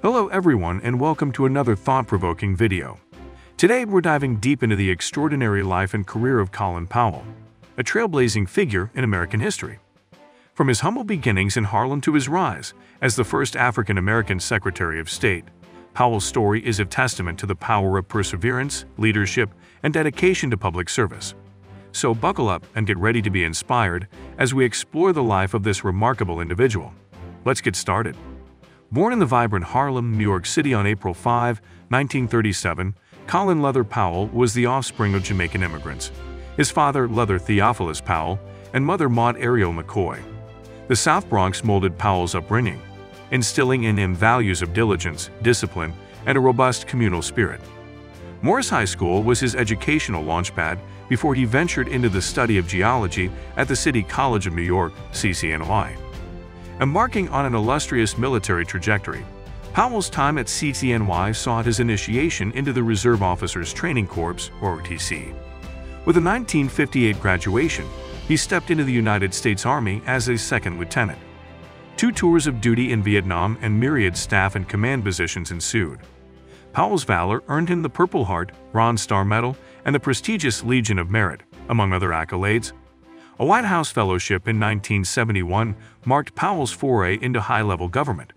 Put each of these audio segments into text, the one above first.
Hello everyone and welcome to another thought-provoking video. Today we're diving deep into the extraordinary life and career of Colin Powell, a trailblazing figure in American history. From his humble beginnings in Harlem to his rise as the first African-American Secretary of State, Powell's story is a testament to the power of perseverance, leadership, and dedication to public service. So buckle up and get ready to be inspired as we explore the life of this remarkable individual. Let's get started. Born in the vibrant Harlem, New York City on April 5, 1937, Colin Luther Powell was the offspring of Jamaican immigrants. His father, Luther Theophilus Powell, and mother Maud Ariel McKoy. The South Bronx molded Powell's upbringing, instilling in him values of diligence, discipline, and a robust communal spirit. Morris High School was his educational launchpad before he ventured into the study of geology at the City College of New York, CCNY. Embarking on an illustrious military trajectory, Powell's time at CCNY saw his initiation into the Reserve Officers Training Corps, or ROTC. With a 1958 graduation, he stepped into the United States Army as a second lieutenant. Two tours of duty in Vietnam and myriad staff and command positions ensued. Powell's valor earned him the Purple Heart, Bronze Star Medal, and the prestigious Legion of Merit, among other accolades. A White House fellowship in 1971 marked Powell's foray into high-level government,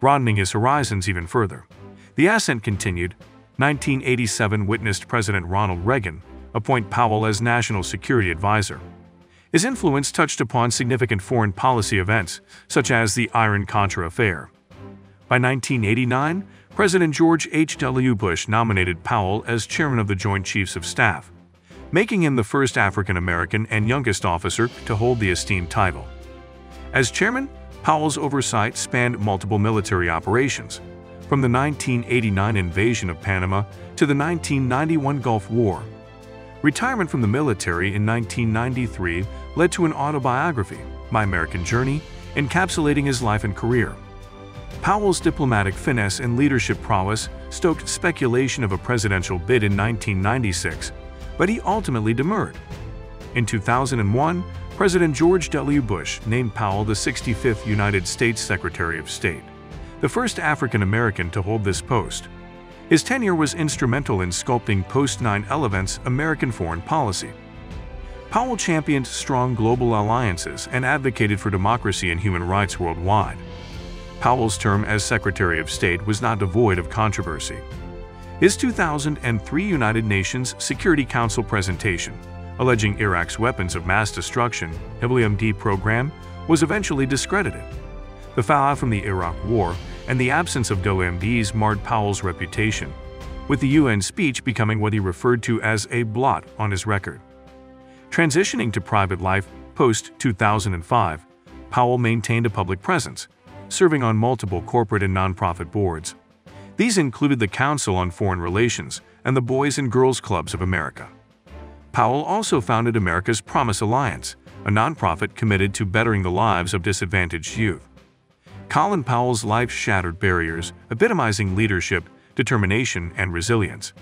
broadening his horizons even further. The ascent continued. 1987 witnessed President Ronald Reagan appoint Powell as National Security Advisor. His influence touched upon significant foreign policy events, such as the Iran-Contra affair. By 1989, President George H.W. Bush nominated Powell as chairman of the Joint Chiefs of Staff, making him the first African American and youngest officer to hold the esteemed title. As chairman, Powell's oversight spanned multiple military operations, from the 1989 invasion of Panama to the 1991 Gulf War. Retirement from the military in 1993 led to an autobiography, My American Journey, encapsulating his life and career. Powell's diplomatic finesse and leadership prowess stoked speculation of a presidential bid in 1996 but he ultimately demurred. In 2001, President George W. Bush named Powell the 65th United States Secretary of State, the first African American to hold this post. His tenure was instrumental in sculpting post-9/11's American foreign policy. Powell championed strong global alliances and advocated for democracy and human rights worldwide. Powell's term as Secretary of State was not devoid of controversy. His 2003 United Nations Security Council presentation, alleging Iraq's weapons of mass destruction WMD program, was eventually discredited. The fallout from the Iraq War and the absence of WMDs marred Powell's reputation, with the UN speech becoming what he referred to as a blot on his record. Transitioning to private life post-2005, Powell maintained a public presence, serving on multiple corporate and nonprofit boards. These included the Council on Foreign Relations and the Boys and Girls Clubs of America. Powell also founded America's Promise Alliance, a nonprofit committed to bettering the lives of disadvantaged youth. Colin Powell's life shattered barriers, epitomizing leadership, determination, and resilience.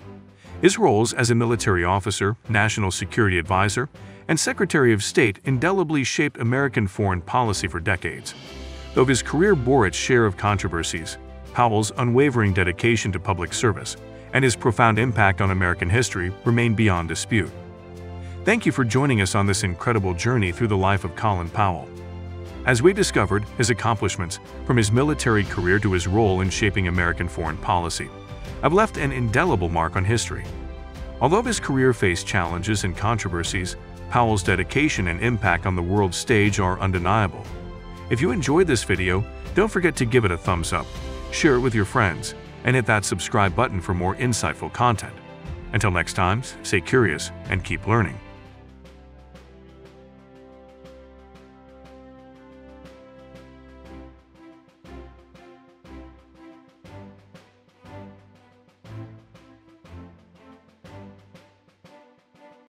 His roles as a military officer, national security advisor, and Secretary of State indelibly shaped American foreign policy for decades. Though his career bore its share of controversies, Powell's unwavering dedication to public service and his profound impact on American history remain beyond dispute. Thank you for joining us on this incredible journey through the life of Colin Powell. As we discovered his accomplishments, from his military career to his role in shaping American foreign policy, have left an indelible mark on history. Although his career faced challenges and controversies, Powell's dedication and impact on the world stage are undeniable. If you enjoyed this video, don't forget to give it a thumbs up share it with your friends, and hit that subscribe button for more insightful content. Until next time, stay curious and keep learning.